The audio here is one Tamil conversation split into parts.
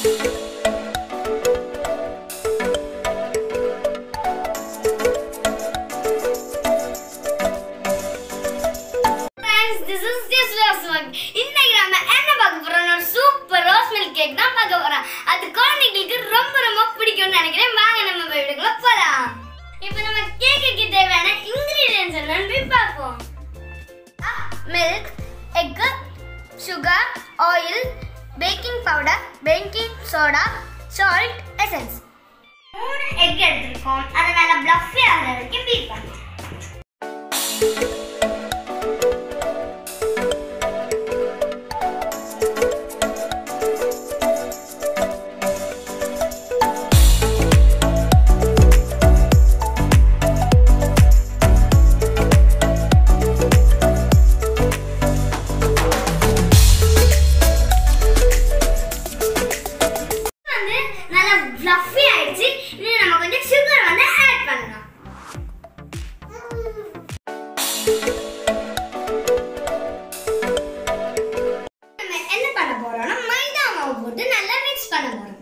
இன்னைக்கு நம்ம என்ன பார்க்க போறோம்னா ஒரு சூப்பர் ரோஸ் மில்க் கேக் தான் பார்க்க போறோம். அது குழந்தைங்களுக்கு ரொம்ப ரொம்ப பிடிக்கும்னு நினைக்கிறேன். வாங்க நம்ம வீடுக்குள்ள போலாம். இப்போ நம்ம கேக்குக்கு தேவையான சோடா சால்ட் எசன்ஸ் மூணு எக் எடுத்திருக்கோம் அதை நல்லா பிளஃபி ஆகிற வரைக்கும் போட்டு நல்லா மிக்ஸ் பண்ண போறோம்.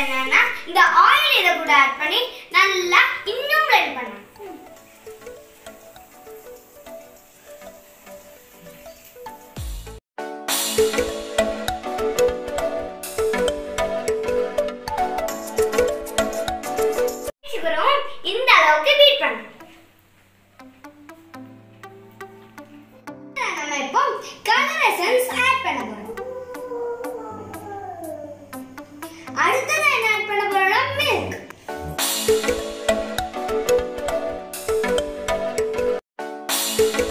என்னன்னா இந்த ஆயில் இதை கூட ஆட் பண்ணி நல்லா இன்னும் blend பண்ணணும் கலர் எசன்ஸ் ஆட் பண்ண போறோம். அடுத்ததா என்ன ஆட் பண்ண போறோம்னா மில்க் thank you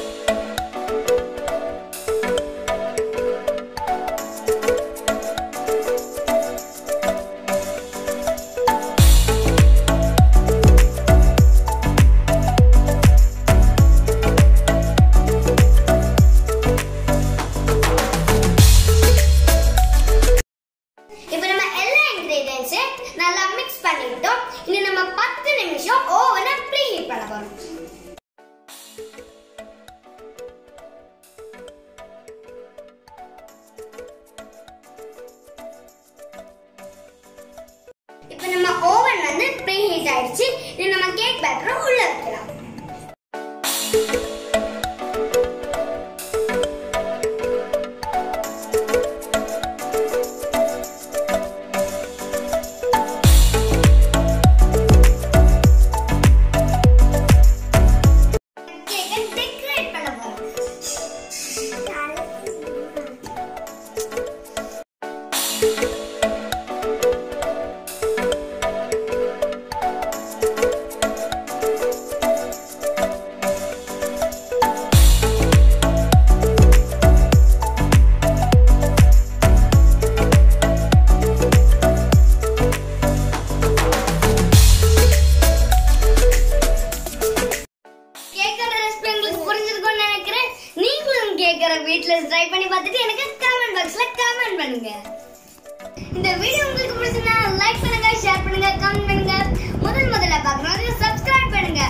இன்கிரீடியன்ஸையும் நல்லா மிக்ஸ் பண்ணிக்கிட்டோம். இனி நம்ம பத்து நிமிஷம் ஓவனை ப்ரீஹீட் பண்ண போறோம். இப்போ நம்ம ஓவன் வந்து ப்ரீஹீட் ஆயிடுச்சு. இனி நம்ம கேக் பேட்டரை உள்ள வைக்கலாம். வீட்டில் நினைக்கிறேன். ட்ரை பண்ணி பார்த்துட்டு எனக்கு கமெண்ட் பாக்ஸில் கமெண்ட் பண்ணுங்கள் இந்த வீடியோ உங்களுக்கு பிடிச்சிருந்தா லைக் பண்ணுங்க ஷேர் பண்ணுங்க கமெண்ட் பண்ணுங்க. முதல் முதல்ல பார்க்கணும் சப்ஸ்கிரைப் பண்ணுங்க.